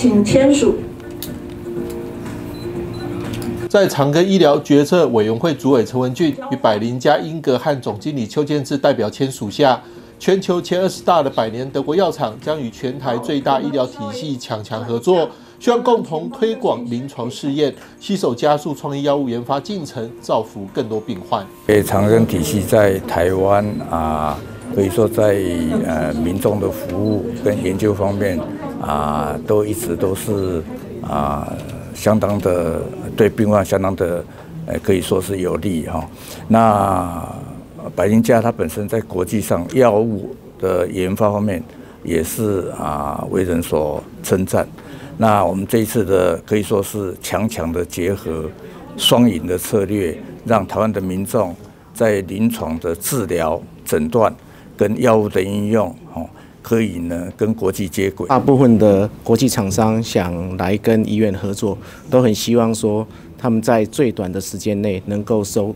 请签署。在长庚医疗决策委员会主委陈文俊与百灵家英格汉总经理邱建志代表签署下，全球前二十大的百年德国药厂将与全台最大医疗体系强强合作，希望共同推广临床试验，携手加速创意药物研发进程，造福更多病患。诶，长庚体系在台湾啊，可以说在呃民众的服务跟研究方面啊，都一直都是啊。相当的对病患相当的，呃，可以说是有利哈。那百灵家它本身在国际上药物的研发方面也是啊为人所称赞。那我们这一次的可以说是强强的结合双赢的策略，让台湾的民众在临床的治疗诊断跟药物的应用，哦。可以呢，跟国际接轨。大部分的国际厂商想来跟医院合作，都很希望说他们在最短的时间内能够收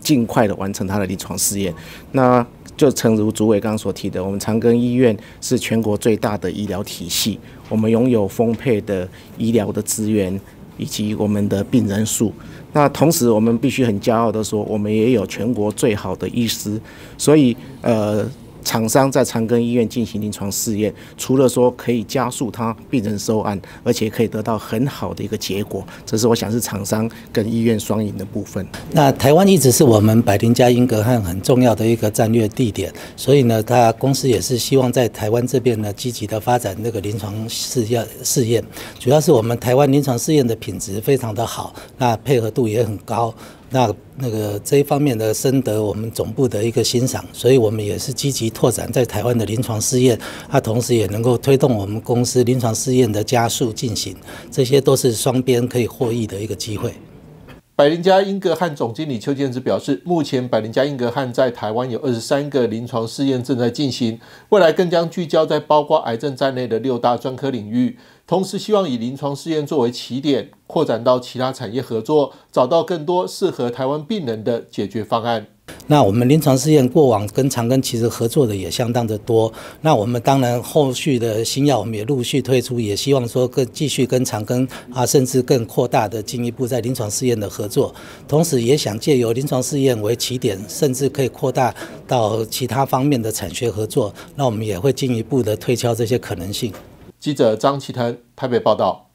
尽快的完成他的临床试验。那就诚如主委刚所提的，我们长庚医院是全国最大的医疗体系，我们拥有丰沛的医疗的资源以及我们的病人数。那同时，我们必须很骄傲的说，我们也有全国最好的医师。所以，呃。厂商在长庚医院进行临床试验，除了说可以加速他病人收案，而且可以得到很好的一个结果，这是我想是厂商跟医院双赢的部分。那台湾一直是我们百灵加英格汉很重要的一个战略地点，所以呢，他公司也是希望在台湾这边呢积极的发展那个临床试验试验，主要是我们台湾临床试验的品质非常的好，那配合度也很高。那那个这一方面的深得我们总部的一个欣赏，所以我们也是积极拓展在台湾的临床试验，它同时也能够推动我们公司临床试验的加速进行，这些都是双边可以获益的一个机会。百灵家英格汉总经理邱建之表示，目前百灵家英格汉在台湾有二十三个临床试验正在进行，未来更将聚焦在包括癌症在内的六大专科领域。同时，希望以临床试验作为起点，扩展到其他产业合作，找到更多适合台湾病人的解决方案。那我们临床试验过往跟长庚其实合作的也相当的多。那我们当然后续的新药我们也陆续推出，也希望说更继续跟长庚啊，甚至更扩大的进一步在临床试验的合作。同时，也想借由临床试验为起点，甚至可以扩大到其他方面的产学合作。那我们也会进一步的推敲这些可能性。记者张启腾台北报道。